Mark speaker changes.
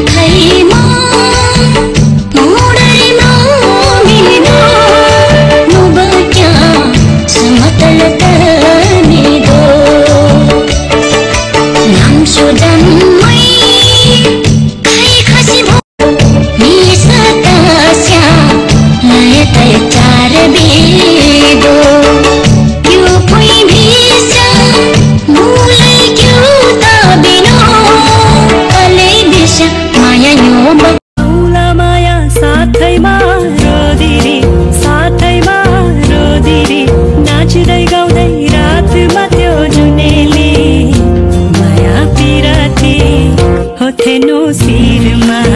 Speaker 1: प्रेम
Speaker 2: सिमा